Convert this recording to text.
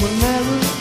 will never